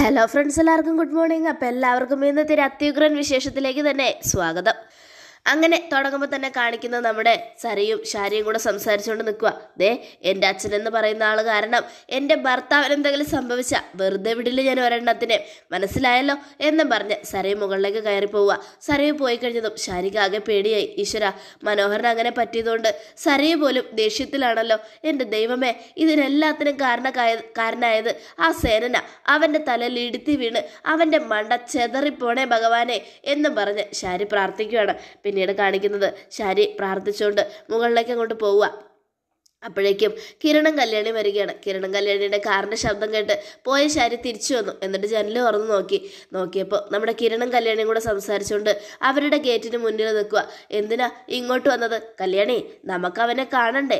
Hello friends എല്ലാവർക്കും good morning അപ്പോൾ എല്ലാവർക്കും ഇന്നത്തെ അത്യുഗ്രൻ വിശേഷത്തിലേക്ക് തന്നെ സ്വാഗതം. അങ്ങനെ തുടങ്ങുമ്പോൾ തന്നെ കാണിക്കുന്നത് നമ്മുടെ സരയും ഷാരിയും കൂടെ സംസാരിച്ചുകൊണ്ട് നിൽക്കുക ദേ എന്റെ അച്ഛൻ എന്ന് പറയുന്ന ആൾ കാരണം എന്റെ ഭർത്താവിന് എന്തെങ്കിലും സംഭവിച്ച വെറുതെ വിടില്ല ഞാൻ ഒരെണ്ണത്തിന്. മനസ്സിലായല്ലോ? എന്നും പറഞ്ഞ് സരയും മുകളിലേക്ക് കയറി പോവുക സരയു പോയി കഴിഞ്ഞതും ഷാരിക്ക് ആകെ പേടിയായി. ഈശ്വര മനോഹരൻ അങ്ങനെ പറ്റിയതുകൊണ്ട് സരയു പോലും ദേഷ്യത്തിലാണല്ലോ. എന്റെ ദൈവമേ ഇതിനെല്ലാത്തിനും കാരണക്കായ കാരനായത് ആ സേനന. അവന്റെ തലയിൽ ഇടുത്തി വീണ് അവന്റെ മണ്ട ചെതറിപ്പോണേ ഭഗവാനെ എന്നും പറഞ്ഞ് ഷാരി പ്രാർത്ഥിക്കുകയാണ് പിന്നീട് കാണിക്കുന്നത്. ശാരി പ്രാർത്ഥിച്ചുകൊണ്ട് മുകളിലേക്ക് അങ്ങോട്ട് പോവുക. അപ്പോഴേക്കും കിരണം കല്യാണി വരികയാണ്. കിരണം കല്യാണിയുടെ കാറിന്റെ ശബ്ദം കേട്ട് പോയ ശാരി തിരിച്ചു വന്നു. എന്നിട്ട് ജനൽ തുറന്ന് നോക്കി. നോക്കിയപ്പോൾ നമ്മുടെ കിരണം കല്യാണിയും കൂടെ സംസാരിച്ചുകൊണ്ട് അവരുടെ ഗേറ്റിന് മുന്നിൽ നിൽക്കുക എന്തിനാ ഇങ്ങോട്ട് വന്നത്? കല്യാണി നമുക്ക് അവനെ കാണണ്ടേ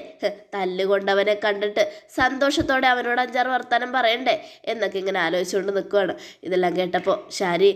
തല്ലുകൊണ്ടവനെ കണ്ടിട്ട് സന്തോഷത്തോടെ അവനോട് അഞ്ചാറ് വർത്താനം പറയണ്ടേ? എന്നൊക്കെ ഇങ്ങനെ ആലോചിച്ചുകൊണ്ട് നിൽക്കുകയാണ് ഇതെല്ലാം കേട്ടപ്പോൾ ശാരി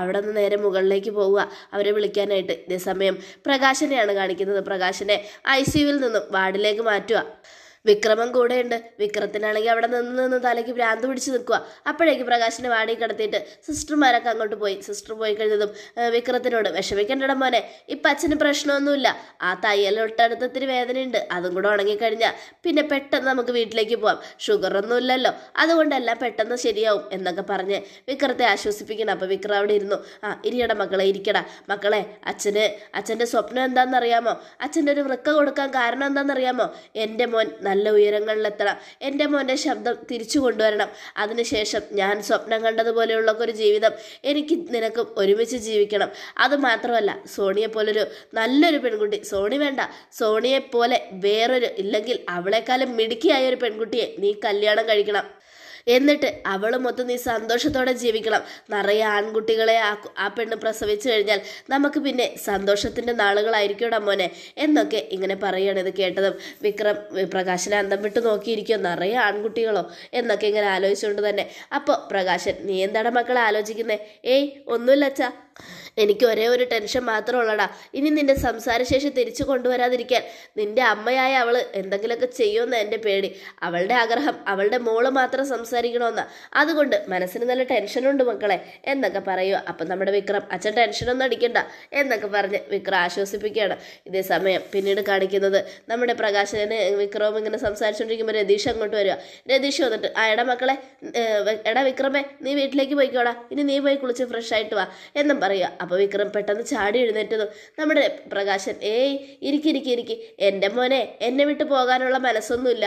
അവിടെ നിന്ന് നേരെ മുകളിലേക്ക് പോവുക അവരെ വിളിക്കാനായിട്ട്. ഇതേസമയം പ്രകാശനെയാണ് കാണിക്കുന്നത്. പ്രകാശനെ ഐ സിയുവിൽ നിന്നും വാർഡിലേക്ക് മാറ്റുക വിക്രമം കൂടെയുണ്ട്. വിക്രത്തിനാണെങ്കിൽ അവിടെ നിന്ന് നിന്ന് തലയ്ക്ക് ഭ്രാന്ത് പിടിച്ച് നിൽക്കുക അപ്പോഴേക്ക് പ്രകാശിനെ വാടി കിടത്തിയിട്ട് സിസ്റ്റർമാരൊക്കെ അങ്ങോട്ട് പോയി. സിസ്റ്റർ പോയി കഴിഞ്ഞതും വിക്രത്തിനോട് വിഷമിക്കേണ്ടടം മോനെ ഇപ്പം അച്ഛന് പ്രശ്നമൊന്നുമില്ല. ആ തയ്യലൊട്ടടുത്ത് ഇത്തിരി വേദനയുണ്ട്. അതും കൂടെ ഉണങ്ങിക്കഴിഞ്ഞാൽ പിന്നെ പെട്ടെന്ന് നമുക്ക് വീട്ടിലേക്ക് പോവാം. ഷുഗറൊന്നും ഇല്ലല്ലോ അതുകൊണ്ടെല്ലാം പെട്ടെന്ന് ശരിയാവും എന്നൊക്കെ പറഞ്ഞ് വിക്രത്തെ ആശ്വസിപ്പിക്കണം. അപ്പോൾ വിക്രം അവിടെ ഇരുന്നു. ആ ഇരിയട മക്കളെ ഇരിക്കടാ. മക്കളെ അച്ഛന് അച്ഛന്റെ സ്വപ്നം എന്താണെന്നറിയാമോ? അച്ഛന്റെ ഒരു വൃക്ക കൊടുക്കാൻ കാരണം എന്താണെന്നറിയാമോ? എന്റെ മോൻ നല്ല ഉയരങ്ങളിലെത്തണം. എന്റെ മോന്റെ ശബ്ദം തിരിച്ചു കൊണ്ടുവരണം. അതിനുശേഷം ഞാൻ സ്വപ്നം കണ്ടതുപോലെയുള്ള ഒരു ജീവിതം എനിക്ക് നിനക്കും ഒരുമിച്ച് ജീവിക്കണം. അത് മാത്രമല്ല സോണിയെ പോലൊരു നല്ലൊരു പെൺകുട്ടി. സോണി വേണ്ട സോണിയെ പോലെ വേറൊരു ഇല്ലെങ്കിൽ അവളെക്കാളും മിടുക്കിയായ ഒരു പെൺകുട്ടിയെ നീ കല്യാണം കഴിക്കണം. എന്നിട്ട് അവൾ അവളുമൊത്ത് നീ സന്തോഷത്തോടെ ജീവിക്കണം. നിറയെ ആൺകുട്ടികളെ ആ ആ പെണ്ണ് പ്രസവിച്ചു കഴിഞ്ഞാൽ നമുക്ക് പിന്നെ സന്തോഷത്തിന്റെ നാളുകളായിരിക്കും മോനെ? എന്നൊക്കെ ഇങ്ങനെ പറയുകയാണ് ഇത് കേട്ടതും. വിക്രം പ്രകാശനെ അന്തം വിട്ട് നോക്കിയിരിക്കോ നിറയെ ആൺകുട്ടികളോ? എന്നൊക്കെ ഇങ്ങനെ ആലോചിച്ചുകൊണ്ട് തന്നെ. അപ്പോൾ പ്രകാശൻ നീ എന്താണ് മക്കളെ ആലോചിക്കുന്നത് ഏയ് ഒന്നുമില്ല അച്ഛാ. എനിക്ക് ഒരേ ഒരു ടെൻഷൻ മാത്രമുള്ളടാ. ഇനി നിന്റെ സംസാരശേഷി തിരിച്ചു കൊണ്ടുവരാതിരിക്കാൻ നിന്റെ അമ്മയായ അവൾ എന്തെങ്കിലുമൊക്കെ ചെയ്യുമെന്ന് എന്റെ പേടി. അവളുടെ ആഗ്രഹം അവളുടെ മോൾ മാത്രം സംസാരിക്കണമെന്ന്. അതുകൊണ്ട് മനസ്സിന് നല്ല ടെൻഷനുണ്ട് മക്കളെ. എന്നൊക്കെ പറയുക അപ്പം നമ്മുടെ വിക്രം അച്ഛൻ ടെൻഷനൊന്നും അടിക്കണ്ട എന്നൊക്കെ പറഞ്ഞ് വിക്രം ആശ്വസിപ്പിക്കുകയാണ്. ഇതേ സമയം പിന്നീട് കാണിക്കുന്നത് നമ്മുടെ പ്രകാശനെ വിക്രവും ഇങ്ങനെ സംസാരിച്ചുകൊണ്ടിരിക്കുമ്പോൾ രതീഷ് അങ്ങോട്ട് വരിക. രതീഷ് വന്നിട്ട് ആ എടാ മക്കളെ എടാ വിക്രമേ നീ വീട്ടിലേക്ക് പോയിക്കോടാ. ഇനി നീ പോയി കുളിച്ച് ഫ്രഷ് ആയിട്ട് വാ. എന്നും പറയുക അപ്പോൾ വിക്രം പെട്ടെന്ന് ചാടി എഴുന്നേറ്റതും നമ്മുടെ പ്രകാശൻ ഏയ് ഇരിക്കിരിക്കിരിക്കി എന്റെ മോനെ എന്നെ വിട്ട് പോകാനുള്ള മനസ്സൊന്നുമില്ല.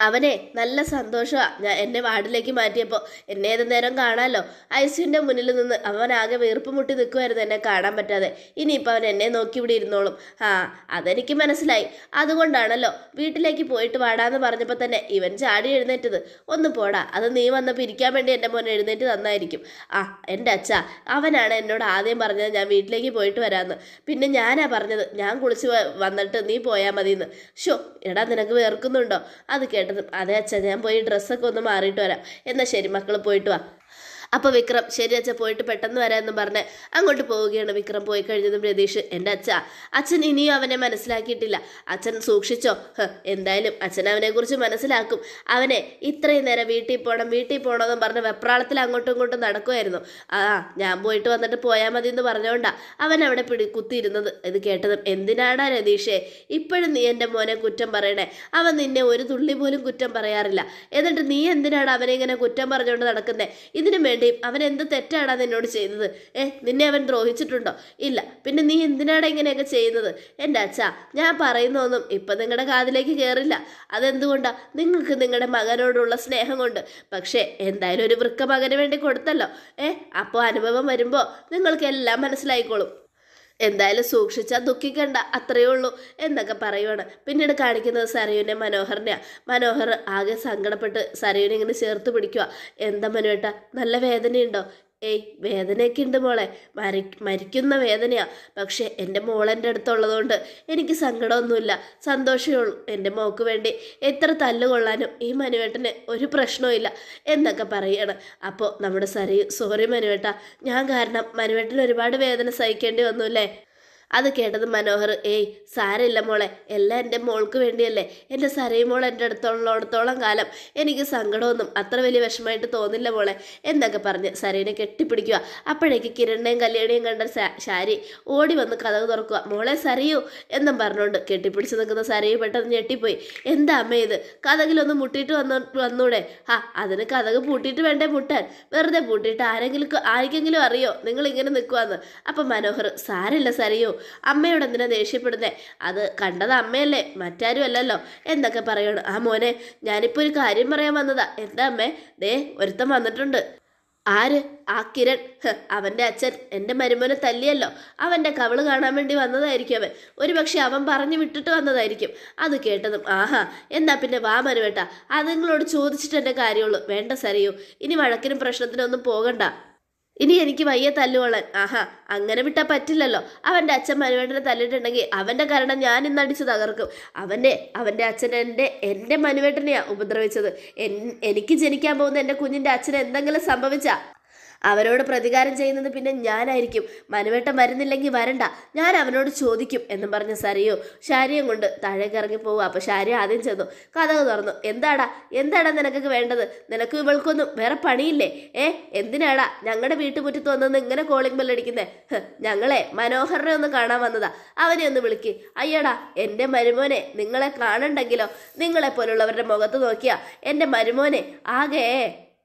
അവനെ നല്ല സന്തോഷമാണ് ഞാൻ എന്നെ വാർഡിലേക്ക് മാറ്റിയപ്പോൾ എന്നെ ഏത് നേരം കാണാമല്ലോ ഐസ്യുവിന്റെ മുന്നിൽ നിന്ന് അവൻ ആകെ വീർപ്പ് മുട്ടി നിൽക്കുമായിരുന്നു എന്നെ കാണാൻ പറ്റാതെ. ഇനിയിപ്പോൾ അവൻ എന്നെ നോക്കി ഇവിടെ ഇരുന്നോളും. ആ അതെനിക്ക് മനസ്സിലായി. അതുകൊണ്ടാണല്ലോ വീട്ടിലേക്ക് പോയിട്ട് വാടാന്ന് പറഞ്ഞപ്പോൾ തന്നെ ഇവൻ ചാടി എഴുന്നേറ്റത്. ഒന്ന് പോടാ അത് നീ വന്നപ്പോൾ ഇരിക്കാൻ വേണ്ടി എന്റെ മോൻ എഴുന്നേറ്റ് തന്നായിരിക്കും. ആ എന്റെ അച്ഛ അവനാണ് എന്നോട് ആദ്യം പറഞ്ഞത് ഞാൻ വീട്ടിലേക്ക് പോയിട്ട് വരാമെന്ന് പിന്നെ ഞാനാ പറഞ്ഞത് ഞാൻ കുളിച്ച് വന്നിട്ട് നീ പോയാൽ മതിയെന്ന് ഷോ എടാ നിനക്ക് വേർക്കുന്നുണ്ടോ? അത് കേട്ടതും. അതെ അച്ഛാ ഞാൻ പോയി ഡ്രസ്സൊക്കെ ഒന്ന് മാറിയിട്ട് വരാം. എന്നാൽ ശരി മക്കൾ പോയിട്ട് വാ. അപ്പോൾ വിക്രം ശരി അച്ഛ പോയിട്ട് പെട്ടെന്ന് വരാമെന്ന് പറഞ്ഞ് അങ്ങോട്ട് പോവുകയാണ് വിക്രം. പോയി കഴിഞ്ഞതും രതീഷ് എന്റെ അച്ഛ അച്ഛൻ ഇനിയും അവനെ മനസ്സിലാക്കിയിട്ടില്ല. അച്ഛൻ സൂക്ഷിച്ചോ? എന്തായാലും അച്ഛൻ അവനെക്കുറിച്ച് മനസ്സിലാക്കും. അവനെ ഇത്രയും നേരം വീട്ടിൽ പോകണം വീട്ടിൽ പോകണമെന്ന് പറഞ്ഞ് വെപ്രാളത്തിൽ അങ്ങോട്ടും ഇങ്ങോട്ടും നടക്കുമായിരുന്നു ആ ഞാൻ പോയിട്ട് വന്നിട്ട് പോയാൽ മതി എന്ന് പറഞ്ഞുകൊണ്ടാ അവൻ അവിടെ പിടി കുത്തിയിരുന്നത്. ഇത് കേട്ടതും എന്തിനാടാ രതീഷേ? ഇപ്പോഴും നീ എന്റെ മോനെ കുറ്റം പറയണേ. അവൻ നിന്നെ ഒരു തുള്ളി പോലും കുറ്റം പറയാറില്ല. എന്നിട്ട് നീ എന്തിനാണ് അവനെ ഇങ്ങനെ കുറ്റം പറഞ്ഞുകൊണ്ട് നടക്കുന്നത് ഇതിനു വേണ്ടി അവൻ എന്ത് തെറ്റാണ് നിന്നോട് ചെയ്തത്? ഏ നിന്നെ അവൻ ദ്രോഹിച്ചിട്ടുണ്ടോ? ഇല്ല. പിന്നെ നീ എന്തിനാണ് ഇങ്ങനെയൊക്കെ ചെയ്യുന്നത്? എന്റെ അച്ഛ ഞാൻ പറയുന്നൊന്നും ഇപ്പം നിങ്ങളുടെ കാതിലേക്ക് കയറില്ല അതെന്തുകൊണ്ടാ? നിങ്ങൾക്ക് നിങ്ങളുടെ മകനോടുള്ള സ്നേഹം കൊണ്ട് പക്ഷേ എന്തായാലും ഒരു വൃക്ക മകന് വേണ്ടി കൊടുത്തല്ലോ. ഏ അപ്പോൾ അനുഭവം വരുമ്പോൾ നിങ്ങൾക്ക് എല്ലാം മനസ്സിലായിക്കോളും. എന്തായാലും സൂക്ഷിച്ചാൽ ദുഃഖിക്കണ്ട അത്രയേ ഉള്ളൂ എന്നൊക്കെ പറയുവാണ്. പിന്നീട് കാണിക്കുന്നത് സരയുനെ മനോഹറിനെയാണ് മനോഹർ ആകെ സങ്കടപ്പെട്ട് സരയുനെ ഇങ്ങനെ ചേർത്ത് പിടിക്കുക എന്താ മനുവേട്ട നല്ല വേദനയുണ്ടോ? ഏയ് വേദനയൊക്കെ ഉണ്ട് മോളെ. മരി മരിക്കുന്ന വേദനയാ. പക്ഷേ എന്റെ മോളെന്റെ അടുത്തുള്ളതുകൊണ്ട് എനിക്ക് സങ്കടമൊന്നുമില്ല. സന്തോഷമേ ഉള്ളൂ. എന്റെ മോക്ക് വേണ്ടി എത്ര തല്ലുകൊള്ളാനും ഈ മനുവേട്ടന് ഒരു പ്രശ്നവും എന്നൊക്കെ പറയാണ്. അപ്പോൾ നമ്മുടെ സരി സോറി മനുവേട്ട. ഞാൻ കാരണം മനുവേട്ടന് ഒരുപാട് വേദന സഹിക്കേണ്ടി വന്നു അല്ലേ? അത് കേട്ടത് മനോഹർ ഏയ് സാരമില്ല മോളെ എല്ലാം എന്റെ മോൾക്ക് വേണ്ടിയല്ലേ. എന്റെ സരയു മോൾ എന്റെ അടുത്തുള്ളടത്തോളം കാലം. എനിക്ക് സങ്കടമൊന്നും അത്ര വലിയ വിഷമമായിട്ട് തോന്നില്ല മോളെ എന്നൊക്കെ പറഞ്ഞ് സരയിനെ കെട്ടിപ്പിടിക്കുക. അപ്പോഴേക്ക് കിരണ്ണയും കല്യാണിയും കണ്ട ശാരി ഓടി വന്ന് കഥക് തുറക്കുക. മോളെ സരയൂ എന്നും പറഞ്ഞുകൊണ്ട് കെട്ടിപ്പിടിച്ച് നിൽക്കുന്ന സരയു പെട്ടെന്ന് ഞെട്ടിപ്പോയി. എന്താ അമ്മ ഇത്? കഥകിലൊന്ന് മുട്ടിയിട്ട് വന്നു വന്നൂടെ? ആ അതിന് കഥക് പൂട്ടിയിട്ട് വേണ്ടേ മുട്ടാൻ. വെറുതെ പൂട്ടിയിട്ട് ആരെങ്കിലും ആർക്കെങ്കിലും അറിയോ? നിങ്ങൾ ഇങ്ങനെ നിൽക്കുവാന്ന്. അപ്പം മനോഹർ സാരല്ല സരയു അമ്മയോട് എന്തിനാ ദേഷ്യപ്പെടുന്നേ? അത് കണ്ടത് അമ്മയല്ലേ മറ്റാരും അല്ലല്ലോ എന്നൊക്കെ പറയണം ആ മോനെ ഞാനിപ്പോൾ ഒരു കാര്യം പറയാൻ വന്നതാ. എന്താ അമ്മേ? ദേ ഒരുത്തൻ വന്നിട്ടുണ്ട്. ആര്? ആ കിരൺ. അവന്റെ അച്ഛൻ. എന്റെ മരുമോനെ തല്ലിയല്ലോ. അവന്റെ കവൾ കാണാൻ വേണ്ടി വന്നതായിരിക്കും അവൻ. ഒരുപക്ഷെ അവൻ പറഞ്ഞു വിട്ടിട്ട് വന്നതായിരിക്കും. അത് കേട്ടതും ആഹാ എന്നാ പിന്നെ വാ മരുവേട്ട അത് നിങ്ങളോട് ചോദിച്ചിട്ട് എന്റെ കാര്യമുള്ളൂ. വേണ്ട സറിയോ ഇനി വഴക്കിനും പ്രശ്നത്തിനൊന്നും പോകണ്ട. ഇനി എനിക്ക് വയ്യ തല്ലുകൊള്ളാൻ. ആഹാ അങ്ങനെ വിട്ടാ പറ്റില്ലല്ലോ. അവന്റെ അച്ഛൻ മനുവേട്ടനെ തല്ലിട്ടുണ്ടെങ്കിൽ അവന്റെ കാരണം ഞാൻ ഇന്ന് അടിച്ച് തകർക്കും. അവന്റെ അവന്റെ അച്ഛൻ എന്റെ എന്റെ മനുവേട്ടനെയാ ഉപദ്രവിച്ചത്. എനിക്ക് ജനിക്കാൻ പോകുന്ന എന്റെ കുഞ്ഞിന്റെ അച്ഛന് എന്തെങ്കിലും സംഭവിച്ചാ അവരോട് പ്രതികാരം ചെയ്യുന്നത് പിന്നെ ഞാനായിരിക്കും. മനുവേട്ടൻ വരുന്നില്ലെങ്കിൽ വരണ്ട. ഞാൻ അവനോട് ചോദിക്കും എന്നും പറഞ്ഞ സരയോ ശാരിയും കൊണ്ട് താഴേക്ക് ഇറങ്ങി പോവുക. അപ്പൊ ശാരി ആദ്യം ചെന്നു. കഥക് തുറന്നു. എന്താടാ? എന്താടാ നിനക്കൊക്കെ വേണ്ടത്? നിനക്ക് ഇവൾക്കൊന്നും വേറെ പണിയില്ലേ? ഏ? എന്തിനാടാ ഞങ്ങളുടെ വീട്ടുമുറ്റത്ത് വന്നൊന്ന് ഇങ്ങനെ കോളിംഗ് ബെൽ അടിക്കുന്നേ? ഞങ്ങളെ മനോഹരനെ ഒന്ന് കാണാൻ വന്നതാ. അവനെ ഒന്ന് വിളിക്ക്. അയ്യടാ എന്റെ മരുമോനെ നിങ്ങളെ കാണണ്ടെങ്കിലോ? നിങ്ങളെ പോലുള്ളവരുടെ മുഖത്ത് നോക്കിയാ എന്റെ മരുമോനെ ആകെ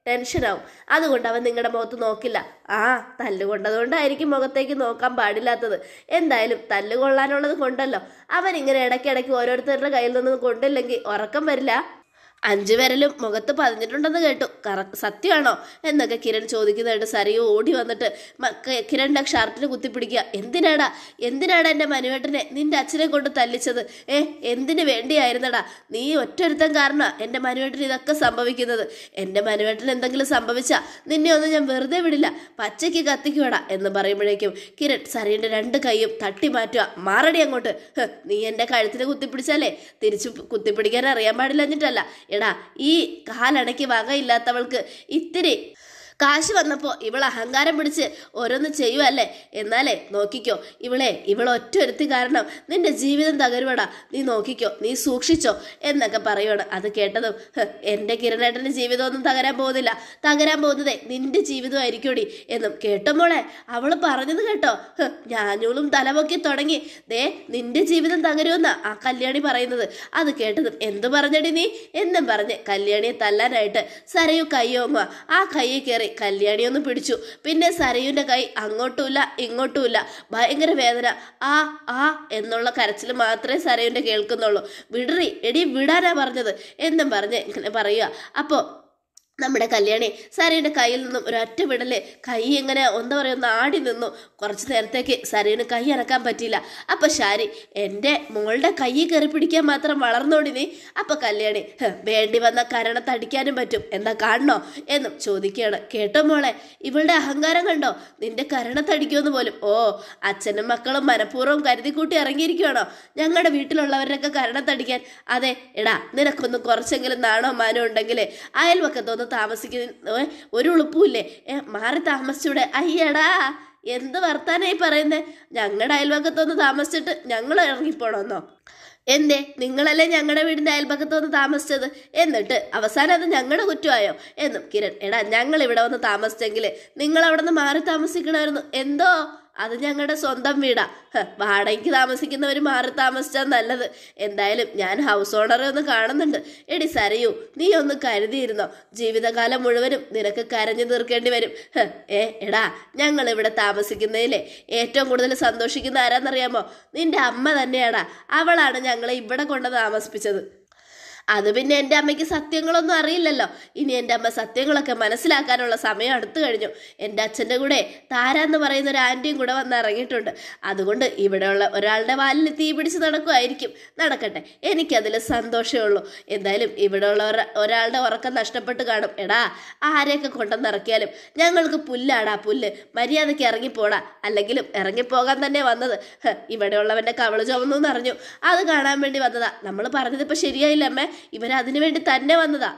ടെൻഷനാവും. അതുകൊണ്ട് അവൻ നിങ്ങളുടെ മുഖത്ത് നോക്കില്ല. ആ തല്ലുകൊണ്ടതുകൊണ്ടായിരിക്കും മുഖത്തേക്ക് നോക്കാൻ പാടില്ലാത്തത്. എന്തായാലും തല്ലുകൊള്ളാനുള്ളത് കൊണ്ടല്ലോ. അവൻ ഇങ്ങനെ ഇടയ്ക്കിടയ്ക്ക് ഓരോരുത്തരുടെ കയ്യിൽ നിന്ന് കൊണ്ടില്ലെങ്കിൽ ഉറക്കം വരില്ല. അഞ്ചു വിരലും മുഖത്ത് പതിഞ്ഞിട്ടുണ്ടെന്ന് കേട്ടു. കറ സത്യമാണോ? എന്നൊക്കെ കിരൺ ചോദിക്കുന്നതായിട്ട് സരയു ഓടി വന്നിട്ട് കിരണിന്റെ ഷർട്ടിന് കുത്തിപ്പിടിക്കുക. എന്തിനാടാ? എന്തിനാടാ എന്റെ മനുവേട്ടനെ നിന്റെ അച്ഛനെ കൊണ്ട് തല്ലിച്ചത്? ഏ എന്തിനു വേണ്ടിയായിരുന്നടാ? നീ ഒറ്റൊരുത്തൻ കാരണം എന്റെ മനുവേട്ടന് ഇതൊക്കെ സംഭവിക്കുന്നത്. എന്റെ മനുവേട്ടന് എന്തെങ്കിലും സംഭവിച്ചാ നിന്നെ ഒന്നും ഞാൻ വെറുതെ വിടില്ല. പച്ചയ്ക്ക് കത്തിക്കുവിടാ എന്ന് പറയുമ്പോഴേക്കും കിരൺ സരയുടെ രണ്ട് കൈയും തട്ടി മാറ്റുക. മാറടി അങ്ങോട്ട്. നീ എന്റെ കഴുത്തിന് കുത്തിപ്പിടിച്ചാലേ തിരിച്ചു കുത്തിപ്പിടിക്കാൻ അറിയാൻ പാടില്ലഞ്ഞിട്ടല്ല. എടാ ഈ കാലടയ്ക്ക് വകയില്ലാത്തവൾക്ക് ഇത്തിരി കാശ് വന്നപ്പോൾ ഇവൾ അഹങ്കാരം പിടിച്ച് ഓരോന്ന് ചെയ്യുവല്ലേ? എന്നാലേ നോക്കിക്കോ. ഇവളെ ഇവൾ ഒറ്റൊരുത്തി കാരണം നിന്റെ ജീവിതം തകരുവടാ. നീ നോക്കിക്കോ നീ സൂക്ഷിച്ചോ എന്നൊക്കെ പറയുവാണ്. അത് കേട്ടതും എന്റെ കിരണേട്ടന്റെ ജീവിതമൊന്നും തകരാൻ പോകുന്നില്ല. തകരാൻ പോകുന്നതേ നിന്റെ ജീവിതമായിരിക്കൂടി എന്നും കേട്ടോ മോളെ. അവൾ പറഞ്ഞത് കേട്ടോ. ഞാനൂളും തലമൊക്കെ തുടങ്ങി. ദേ നിന്റെ ജീവിതം തകരുമെന്നാ ആ കല്യാണി പറയുന്നത്. അത് കേട്ടതും എന്തു പറഞ്ഞടി നീ? എന്നും പറഞ്ഞ് കല്യാണിയെ തല്ലാനായിട്ട് സരയു കയ്യോങ്ങുക ആ കയ്യെ കയറി കല്യാണി ഒന്ന് പിടിച്ചു. പിന്നെ സരയുന്റെ കൈ അങ്ങോട്ടുമില്ല ഇങ്ങോട്ടുമില്ല. ഭയങ്കര വേദന. ആ ആ എന്നുള്ള കരച്ചിൽ മാത്രമേ സരയുന്റെ കേൾക്കുന്നുള്ളൂ. വിടറി. എടി വിടാനാ പറഞ്ഞത്. എന്നും പറഞ്ഞ് ഇങ്ങനെ പറയുക അപ്പോൾ നമ്മുടെ കല്യാണി സരയുടെ കയ്യിൽ നിന്നും ഒരൊറ്റ വിടൽ കൈ ഇങ്ങനെ എന്താ പറയുക ആടി നിന്നു. കുറച്ച് നേരത്തേക്ക് സരയിന് കൈ ഇറക്കാൻ പറ്റിയില്ല. അപ്പൊ ശാരി എന്റെ മോളുടെ കൈ കയറി പിടിക്കാൻ മാത്രം വളർന്നോടി നീ. അപ്പൊ കല്യാണി "ഹ്, വേണ്ടി വന്ന കരണത്തടിക്കാനും പറ്റും. എന്താ കാണണോ? എന്നും ചോദിക്കുകയാണ്. കേട്ടോ മോളെ ഇവളുടെ അഹങ്കാരം കണ്ടോ? നിന്റെ കരണത്തടിക്കുമെന്ന് പോലും. ഓ അച്ഛനും മക്കളും മനഃപൂർവം കരുതിക്കൂട്ടി ഇറങ്ങിയിരിക്കുവാണോ? ഞങ്ങളുടെ വീട്ടിലുള്ളവരുടെയൊക്കെ കരണത്തടിക്കാൻ അതെ എടാ നിനക്കൊന്ന് കുറച്ചെങ്കിലും നാണോ മാനോ ഉണ്ടെങ്കിൽ അയൽവക്കത്തൊന്ന് താമസിക്കുന്ന ഏ, ഒരു ഉളുപ്പുമില്ലേ? ഏ, മാറി താമസിച്ചൂടെ. അയ്യടാ എന്ത് വർത്താനായി പറയുന്നേ? ഞങ്ങളുടെ അയൽവക്കത്തൊന്ന് താമസിച്ചിട്ട് ഞങ്ങൾ ഇറങ്ങിപ്പോണമെന്നോ എന്തേ നിങ്ങളല്ലേ ഞങ്ങളുടെ വീടിന്റെ അയൽപക്കത്ത് വന്ന് താമസിച്ചത്? എന്നിട്ട് അവസാനം അത് ഞങ്ങളുടെ കുറ്റമായോ? എന്നും കിരൺ എടാ ഞങ്ങൾ ഇവിടെ വന്ന് താമസിച്ചെങ്കിൽ നിങ്ങൾ അവിടെ നിന്ന് മാറി താമസിക്കണമായിരുന്നു. എന്തോ? അത് ഞങ്ങളുടെ സ്വന്തം വീടാ. വാടകയ്ക്ക് താമസിക്കുന്നവർ മാറി താമസിച്ചാൽ നല്ലത്. എന്തായാലും ഞാൻ ഹൗസ് ഓണറെ ഒന്ന് കാണുന്നുണ്ട്. എടി സരയൂ നീ ഒന്ന് കരുതിയിരുന്നോ? ജീവിതകാലം മുഴുവനും നിനക്ക് കരഞ്ഞു തീർക്കേണ്ടി വരും. ഏ എടാ ഞങ്ങൾ ഇവിടെ താമസിക്കുന്നതിലെ ഏറ്റവും കൂടുതൽ സന്തോഷിക്കുന്ന ആരാന്നറിയാമോ? നിന്റെ അമ്മ തന്നെയാടാ. അവളാണ് ഞങ്ങളെ ഇവിടെ കൊണ്ട് താമസിപ്പിച്ചത്. അത് പിന്നെ എന്റെ അമ്മയ്ക്ക് സത്യങ്ങളൊന്നും അറിയില്ലല്ലോ. ഇനി എന്റെ അമ്മ സത്യങ്ങളൊക്കെ മനസ്സിലാക്കാനുള്ള സമയം അടുത്തു കഴിഞ്ഞു. എന്റെ അച്ഛന്റെ കൂടെ താര എന്ന് പറയുന്ന ഒരു ആന്റിയും കൂടെ വന്ന് ഇറങ്ങിയിട്ടുണ്ട്. അതുകൊണ്ട് ഇവിടെയുള്ള ഒരാളുടെ വാലിൽ തീ പിടിച്ച് നടക്കുമായിരിക്കും നടക്കട്ടെ എനിക്കതിൽ സന്തോഷമേ ഉള്ളൂ. എന്തായാലും ഇവിടെയുള്ള ഒരാളുടെ ഉറക്കം നഷ്ടപ്പെട്ട് കാണും. എടാ ആരെയൊക്കെ കൊണ്ടുവന്ന് ഇറക്കിയാലും ഞങ്ങൾക്ക് പുല്ലാടാ പുല്ല്. മര്യാദയ്ക്ക് ഇറങ്ങിപ്പോടാ. അല്ലെങ്കിലും ഇറങ്ങിപ്പോകാൻ തന്നെ വന്നത്. ഇവിടെയുള്ളവന്റെ കവൾ ചുമന്നു എന്നറിഞ്ഞു അത് കാണാൻ വേണ്ടി വന്നതാ. നമ്മൾ പറഞ്ഞതിപ്പോൾ ശരിയായില്ല അമ്മേ? ഇവരതിനു വേണ്ടി തന്നെ വന്നതാ.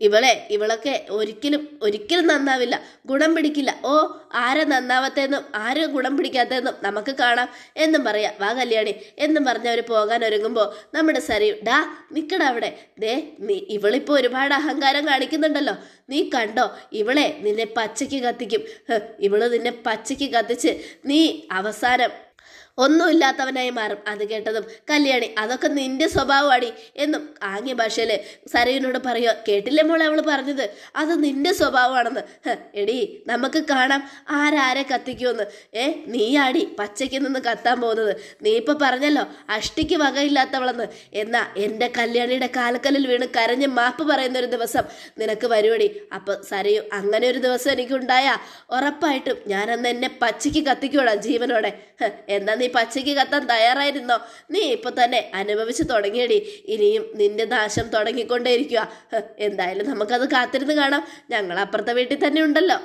ഇവളെ ഇവളൊക്കെ ഒരിക്കലും ഒരിക്കലും നന്നാവില്ല. ഗുണം പിടിക്കില്ല. ഓ ആരെ നന്നാവത്തെന്നും ആര് ഗുണം പിടിക്കാത്തതെന്നും നമുക്ക് കാണാം. എന്നും പറയാം. വാ കല്യാണി. എന്നും പറഞ്ഞവർ പോകാൻ ഒരുങ്ങുമ്പോൾ നമ്മുടെ സരയു ഡാ നിക്കട അവിടെ. ദേ നീ ഇവളിപ്പോൾ ഒരുപാട് അഹങ്കാരം കാണിക്കുന്നുണ്ടല്ലോ. നീ കണ്ടോ? ഇവളെ നിന്നെ പച്ചയ്ക്ക് കത്തിക്കും. ഇവൾ നിന്നെ പച്ചയ്ക്ക് കത്തിച്ച് നീ അവസാനം ഒന്നുമില്ലാത്തവനായി മാറും. അത് കേട്ടതും കല്യാണി അതൊക്കെ നിന്റെ സ്വഭാവമാണ് എന്നും ആംഗ്യ ഭാഷയിൽ സരയുനോട് പറയുക കേട്ടില്ലേ മോളെ അവൾ പറഞ്ഞത്? അത് നിന്റെ സ്വഭാവമാണെന്ന്. എടി നമുക്ക് കാണാം ആരാരെ കത്തിക്കുമെന്ന്. ഏ നീയാടി പച്ചയ്ക്ക് നിന്ന് കത്താൻ പോകുന്നത്. നീ ഇപ്പൊ പറഞ്ഞല്ലോ അഷ്ടിക്ക് വകയില്ലാത്തവളെന്ന്. എന്നാ എന്റെ കല്യാണിയുടെ കാലക്കല്ലിൽ വീണ് കരഞ്ഞ് മാപ്പ് പറയുന്ന ഒരു ദിവസം നിനക്ക് വരുവടി. അപ്പൊ സരയു അങ്ങനെ ഒരു ദിവസം എനിക്കുണ്ടായാ ഉറപ്പായിട്ടും ഞാനന്ന് എന്നെ പച്ചയ്ക്ക് കത്തിക്കൂടാ ജീവനോടെ. എന്നാ നീ പച്ചയ്ക്ക് കത്താൻ തയ്യാറായിരുന്നോ? നീ ഇപ്പൊ തന്നെ അനുഭവിച്ചു തുടങ്ങിയടി. ഇനിയും നിന്റെ നാശം തുടങ്ങിക്കൊണ്ടേയിരിക്കുക എന്തായാലും നമുക്കത് കാത്തിരുന്ന് കാണാം. ഞങ്ങൾ അപ്പുറത്തെ വീട്ടിൽ തന്നെ ഉണ്ടല്ലോ.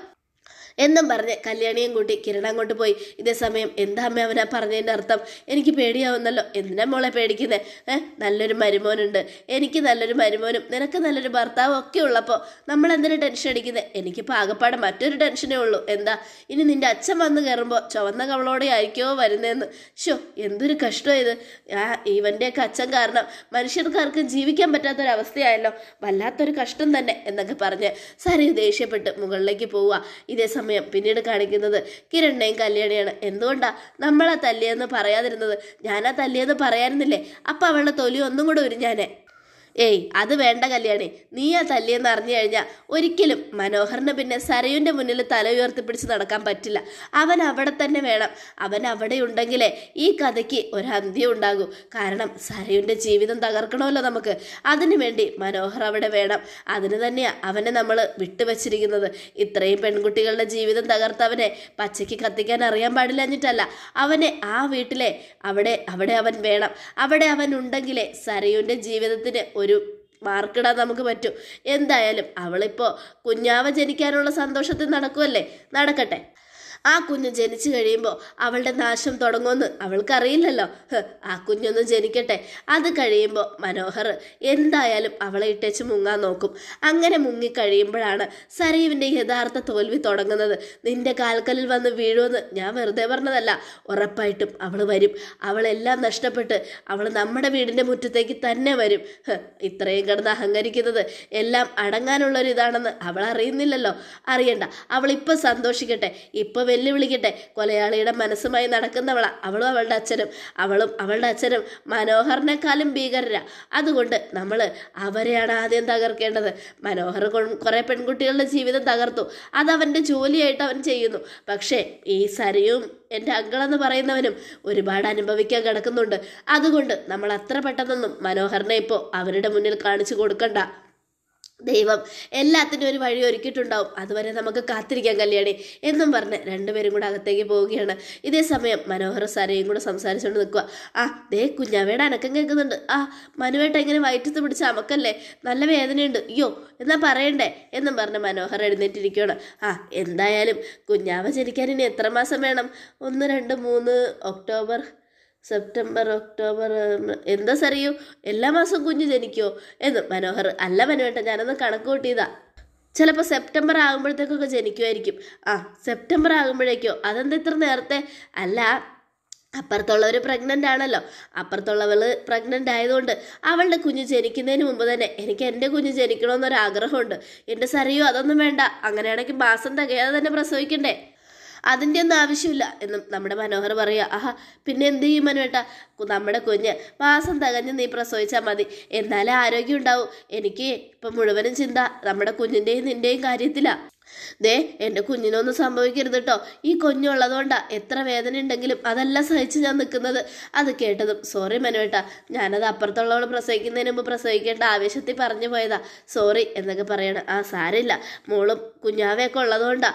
എന്നും പറഞ്ഞ് കല്യാണിയും കൂട്ടി കിരൺ അങ്ങോട്ട് പോയി. ഇതേ സമയം എന്താ അമ്മ അവനാ പറഞ്ഞതിന്റെ അർത്ഥം? എനിക്ക് പേടിയാവുന്നല്ലോ. എന്തിനാ മോളെ പേടിക്കുന്നത് ഏഹ് നല്ലൊരു മരുമോനുണ്ട്. എനിക്ക് നല്ലൊരു മരുമോനും നിനക്ക് നല്ലൊരു ഭർത്താവും ഒക്കെ ഉള്ളപ്പോൾ നമ്മൾ എന്തിനാ ടെൻഷൻ അടിക്കുന്നത് എനിക്കിപ്പോൾ ആകപ്പാടെ മറ്റൊരു ടെൻഷനേ ഉള്ളൂ. എന്താ? ഇനി നിന്റെ അച്ഛൻ വന്ന് കയറുമ്പോൾ ചുവന്ന കവളോടെ ആയിരിക്കോ വരുന്നതെന്ന് ഷോ എന്തൊരു കഷ്ടം ഇത്. ആ ഇവന്റെയൊക്കെ അച്ഛൻ കാരണം മനുഷ്യർക്കാർക്കും ജീവിക്കാൻ പറ്റാത്തൊരവസ്ഥയായല്ലോ. വല്ലാത്തൊരു കഷ്ടം തന്നെ എന്നൊക്കെ പറഞ്ഞ് സരി ദേഷ്യപ്പെട്ട് മുകളിലേക്ക് പോവുക. ഇതേ സമയം പിന്നീട് കാണിക്കുന്നത് കിരണിനെയും കല്യാണിയാണ്. എന്തുകൊണ്ടാ നമ്മളാ തല്ലിയെന്ന് പറയാതിരുന്നത്? ഞാനാ തല്ലിയെന്ന് പറയാനെന്നില്ലേ? അപ്പം അവളുടെ തൊലി ഒന്നും കൂടെ ഉരിഞ്ഞാനെ. ഏയ് അത് വേണ്ട കല്യാണി. നീ ആ തല്ലിയെന്ന് അറിഞ്ഞു കഴിഞ്ഞാൽ ഒരിക്കലും മനോഹറിന് പിന്നെ സരയുന്റെ മുന്നിൽ തല ഉയർത്തിപ്പിടിച്ച് നടക്കാൻ പറ്റില്ല. അവൻ അവിടെ തന്നെ വേണം. അവൻ അവിടെ ഉണ്ടെങ്കിലേ ഈ കഥയ്ക്ക് ഒരു അന്ത്യം ഉണ്ടാകൂ. കാരണം സരയുന്റെ ജീവിതം തകർക്കണമല്ലോ നമുക്ക്. അതിനു വേണ്ടി മനോഹർ അവിടെ വേണം. അതിന് തന്നെയാണ് അവനെ നമ്മൾ വിട്ടുവച്ചിരിക്കുന്നത്. ഇത്രയും പെൺകുട്ടികളുടെ ജീവിതം തകർത്തവനെ പച്ചയ്ക്ക് കത്തിക്കാൻ അറിയാൻ പാടില്ലഞ്ഞിട്ടല്ല അവനെ ആ വീട്ടിലെ അവിടെ അവിടെ അവൻ വേണം. അവിടെ അവൻ ഉണ്ടെങ്കിലേ സരയുന്റെ ജീവിതത്തിന് ഒരു മാർക്കിടാൻ നമുക്ക് പറ്റും. എന്തായാലും അവളിപ്പോൾ കുഞ്ഞാവ ജനിക്കാനുള്ള സന്തോഷത്തിൽ നടക്കുമല്ലേ നടക്കട്ടെ. ആ കുഞ്ഞ് ജനിച്ചു കഴിയുമ്പോൾ അവളുടെ നാശം തുടങ്ങുമെന്ന് അവൾക്കറിയില്ലല്ലോ. ആ കുഞ്ഞൊന്ന് ജനിക്കട്ടെ. അത് കഴിയുമ്പോൾ മനോഹർ എന്തായാലും അവളെ ഇട്ടേച്ച് മുങ്ങാൻ നോക്കും. അങ്ങനെ മുങ്ങിക്കഴിയുമ്പോഴാണ് സരീവിന്റെ യഥാർത്ഥ തോൽവി തുടങ്ങുന്നത്. നിന്റെ കാൽക്കലിൽ വന്ന് വീഴുമെന്ന് ഞാൻ വെറുതെ പറഞ്ഞതല്ല. ഉറപ്പായിട്ടും അവൾ വരും. അവളെല്ലാം നഷ്ടപ്പെട്ട് അവൾ നമ്മുടെ വീടിന്റെ മുറ്റത്തേക്ക് തന്നെ വരും. ഇത്രയും കിടന്ന് അഹങ്കരിക്കുന്നത് എല്ലാം അടങ്ങാനുള്ളൊരിതാണെന്ന് അവൾ അറിയുന്നില്ലല്ലോ. അറിയണ്ട. അവളിപ്പോൾ സന്തോഷിക്കട്ടെ. ഇപ്പം വെല്ലുവിളിക്കട്ടെ. കൊലയാളിയുടെ മനസ്സുമായി നടക്കുന്നവള. അവളും അവളുടെ അച്ഛനും. അവളും അവളുടെ അച്ഛനും മനോഹറിനെക്കാളും ഭീകരരാ. അതുകൊണ്ട് നമ്മൾ അവരെയാണ് ആദ്യം തകർക്കേണ്ടത്. മനോഹർ കുറേ പെൺകുട്ടികളുടെ ജീവിതം തകർത്തു. അതവന്റെ ജോലിയായിട്ട് അവൻ ചെയ്യുന്നു. പക്ഷേ ഈ സരയും എന്റെ അങ്കളെന്ന് പറയുന്നവനും ഒരുപാട് അനുഭവിക്കാൻ കിടക്കുന്നുണ്ട്. അതുകൊണ്ട് നമ്മൾ അത്ര പെട്ടെന്നൊന്നും മനോഹറിനെ ഇപ്പോൾ അവരുടെ മുന്നിൽ കാണിച്ചു കൊടുക്കണ്ട. ദൈവം എല്ലാത്തിനും ഒരു വഴി ഒരുക്കിയിട്ടുണ്ടാവും. അതുവരെ നമുക്ക് കാത്തിരിക്കാൻ കല്യാണി. എന്നും പറഞ്ഞ് രണ്ടുപേരും കൂടെ അകത്തേക്ക് പോവുകയാണ്. ഇതേ സമയം മനോഹർ സാരയും കൂടെ സംസാരിച്ചുകൊണ്ട് നിൽക്കുക ആ ദേ കുഞ്ഞാവയുടെ അനക്കം കേൾക്കുന്നുണ്ട്. ആ മനുവേട്ട ഇങ്ങനെ വയറ്റത്ത് പിടിച്ച അമക്കല്ലേ? നല്ല വേദനയുണ്ട്. അയ്യോ എന്നാ പറയണ്ടേ? എന്നും പറഞ്ഞ് മനോഹർ എഴുന്നേറ്റിരിക്കുകയാണ്. ആ എന്തായാലും കുഞ്ഞാവ ജനിക്കാൻ ഇനി എത്ര മാസം വേണം? ഒന്ന് രണ്ട് മൂന്ന് ഒക്ടോബർ സെപ്റ്റംബർ ഒക്ടോബർ എന്താ സറിയൂ? എല്ലാ മാസവും കുഞ്ഞ് ജനിക്കുമോ എന്ന് മനോഹർ അല്ല മനുവേട്ട ഞാനൊന്ന് കണക്ക് കൂട്ടിയതാ. ചിലപ്പോൾ സെപ്റ്റംബർ ആകുമ്പോഴത്തേക്കൊക്കെ ജനിക്കുമായിരിക്കും ആ സെപ്റ്റംബർ ആകുമ്പോഴേക്കോ? അതെന്താ ഇത്ര നേരത്തെ? അല്ല അപ്പുറത്തുള്ളവർ പ്രഗ്നന്റ് ആണല്ലോ. അപ്പുറത്തുള്ളവൾ പ്രഗ്നന്റ് ആയതുകൊണ്ട് അവളുടെ കുഞ്ഞ് ജനിക്കുന്നതിന് മുമ്പ് തന്നെ എനിക്ക് എന്റെ കുഞ്ഞ് ജനിക്കണമെന്നൊരാഗ്രഹമുണ്ട് എന്റെ സറിയോ അതൊന്നും വേണ്ട. അങ്ങനെയാണെങ്കിൽ മാസം തികയാതെ തന്നെ പ്രസവിക്കണ്ടേ? അതിന്റെ ഒന്നും ആവശ്യമില്ല എന്നും നമ്മുടെ മനോഹർ പറയുക. ആഹാ പിന്നെ എന്ത് ചെയ്യും മനുവേട്ട? നമ്മുടെ കുഞ്ഞ് മാസം തകഞ്ഞ് നീ പ്രസവിച്ചാൽ മതി. എന്നാലേ ആരോഗ്യം ഉണ്ടാവും. എനിക്ക് ഇപ്പം മുഴുവനും ചിന്ത നമ്മുടെ കുഞ്ഞിന്റെയും നിന്റെയും കാര്യത്തിലാണ് ദേ എന്റെ കുഞ്ഞിനൊന്നും സംഭവിക്കരുത് കേട്ടോ ഈ കുഞ്ഞുള്ളതുകൊണ്ടാ എത്ര വേദന ഉണ്ടെങ്കിലും അതെല്ലാം സഹിച്ച് ഞാൻ നിൽക്കുന്നത് അത് കേട്ടതും സോറി മനുവേട്ട ഞാനത് അപ്പുറത്തുള്ളവൾ പ്രസവിക്കുന്നതിന് മുമ്പ് പ്രസവിക്കേണ്ട ആവേശത്തിൽ പറഞ്ഞു പോയതാ. സോറി എന്നൊക്കെ പറയണം. ആ സാരില്ല മോളും കുഞ്ഞാവയൊക്കെ ഉള്ളതുകൊണ്ടാ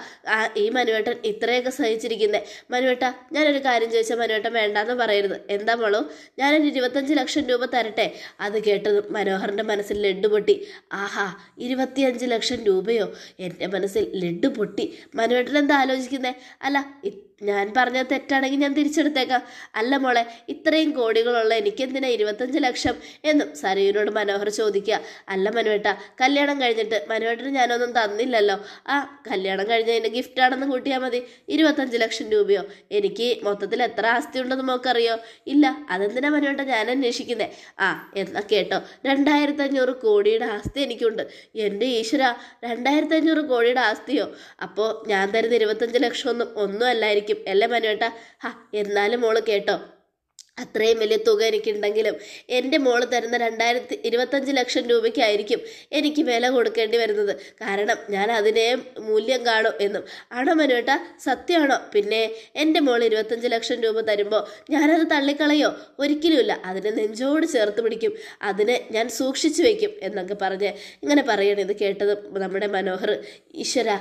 ഈ മനുവേട്ടൻ ഇത്രയൊക്കെ സഹിച്ചിരിക്കുന്നത് മനുവേട്ട ഞാനൊരു കാര്യം ചോദിച്ചാൽ മനുവേട്ടൻ വേണ്ടാന്ന് പറയരുത്. എന്താ മോളോ? ഞാനൊരു ഇരുപത്തഞ്ച് ലക്ഷം രൂപ തരട്ടെ? അത് കേട്ടതും മനോഹറിന്റെ മനസ്സിൽ ലഡ്ഡു പൊട്ടി. ആഹാ ഇരുപത്തിയഞ്ച് ലക്ഷം രൂപയോ? എന്റെ മനസ്സിൽ ലഡ്ഡു പൊട്ടി. മനുവേട്ടൻ എന്താ ആലോചിക്കുന്നത് അല്ല ഞാൻ പറഞ്ഞത് തെറ്റാണെങ്കിൽ ഞാൻ തിരിച്ചെടുത്തേക്കാം. അല്ല മോളെ ഇത്രയും കോടികളുള്ള എനിക്കെന്തിനാ ഇരുപത്തഞ്ച് ലക്ഷം? എന്നും സരയുവിനോട് മനോഹർ ചോദിക്കുക. അല്ല മനുവേട്ട കല്യാണം കഴിഞ്ഞിട്ട് മനുവേട്ടന് ഞാനൊന്നും തന്നില്ലല്ലോ. ആ കല്യാണം കഴിഞ്ഞതിന്റെ ഗിഫ്റ്റാണെന്ന് കൂട്ടിയാൽ മതി. ഇരുപത്തഞ്ച് ലക്ഷം രൂപയോ? എനിക്ക് മൊത്തത്തിൽ എത്ര ആസ്തി ഉണ്ടെന്ന് മോക്കറിയോ? ഇല്ല അതെന്തിനാ മനുവേട്ട ഞാൻ അന്വേഷിക്കുന്നത് ആ എന്നാ കേട്ടോ. രണ്ടായിരത്തി അഞ്ഞൂറ് കോടിയുടെ ആസ്തി എനിക്കുണ്ട്. എന്റെ ഈശ്വര രണ്ടായിരത്തി അഞ്ഞൂറ് കോടിയുടെ ആസ്തിയോ? അപ്പോൾ ഞാൻ തരുന്ന ഇരുപത്തഞ്ച് ലക്ഷം ഒന്നും ഒന്നും അല്ലായിരിക്കും അല്ലേ മനുവേട്ട ഹാ എന്നാലും മോൾ കേട്ടോ. അത്രയും വലിയ തുക എനിക്കുണ്ടെങ്കിലും എന്റെ മോൾ തരുന്ന രണ്ടായിരത്തി ഇരുപത്തഞ്ച് ലക്ഷം രൂപയ്ക്കായിരിക്കും എനിക്ക് വില കൊടുക്കേണ്ടി വരുന്നത്. കാരണം ഞാൻ അതിനെ മൂല്യം കാണും എന്നും. ആണോ മനുവേട്ട? സത്യമാണോ? പിന്നെ എന്റെ മോൾ ഇരുപത്തഞ്ച് ലക്ഷം രൂപ തരുമ്പോൾ ഞാനത് തള്ളിക്കളയോ? ഒരിക്കലുമില്ല. അതിനെ നെഞ്ചോട് ചേർത്ത് പിടിക്കും. അതിനെ ഞാൻ സൂക്ഷിച്ചു വയ്ക്കും എന്നൊക്കെ പറഞ്ഞ് ഇങ്ങനെ പറയണം ഇത് കേട്ടത് നമ്മുടെ മനോഹർ. ഈശ്വര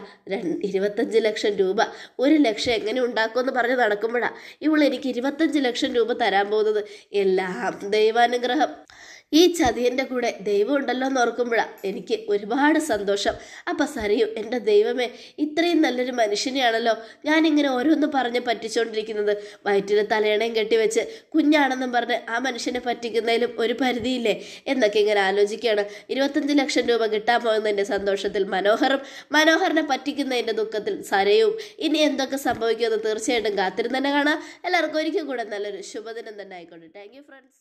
ഇരുപത്തഞ്ച് ലക്ഷം രൂപ. ഒരു ലക്ഷം എങ്ങനെ ഉണ്ടാക്കുമെന്ന് പറഞ്ഞ് നടക്കുമ്പോഴാണ് ഇവൾ എനിക്ക് ഇരുപത്തഞ്ച് ലക്ഷം രൂപ തരാൻ പോകുന്നത്. എല്ലാം ദൈവാനുഗ്രഹം. ഈ ചതിയന്റെ കൂടെ ദൈവം ഉണ്ടല്ലോ എന്ന് ഓർക്കുമ്പോഴാണ് എനിക്ക് ഒരുപാട് സന്തോഷം. അപ്പം സരയു എന്റെ ദൈവമേ ഇത്രയും നല്ലൊരു മനുഷ്യനെയാണല്ലോ ഞാനിങ്ങനെ ഓരോന്ന് പറഞ്ഞ് പറ്റിച്ചുകൊണ്ടിരിക്കുന്നത് വയറ്റിൽ തലയണയും കെട്ടിവെച്ച് കുഞ്ഞാണെന്നും പറഞ്ഞ് ആ മനുഷ്യനെ പറ്റിക്കുന്നതിലും ഒരു പരിധിയില്ലേ? എന്നൊക്കെ ഇങ്ങനെ ആലോചിക്കുകയാണ്. ഇരുപത്തഞ്ച് ലക്ഷം രൂപ കിട്ടാൻ പോകുന്നതിന്റെ സന്തോഷത്തിൽ മനോഹറും മനോഹറിനെ പറ്റിക്കുന്നതിന്റെ ദുഃഖത്തിൽ സരയും. ഇനി എന്തൊക്കെ സംഭവിക്കുമെന്ന് തീർച്ചയായിട്ടും കാത്തിരുന്ന് തന്നെ കാണാം. എല്ലാവർക്കും ഒരിക്കൽ കൂടെ നല്ലൊരു ശുഭദിനം തന്നെ ആയിക്കോട്ടെ. Thank you friends